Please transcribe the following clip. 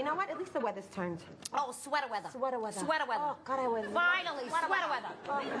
You know what? At least the weather's turned. Oh, sweater weather. Sweater weather. Sweater weather. Oh, God, I would Finally, sweater sweater weather. weather. Oh,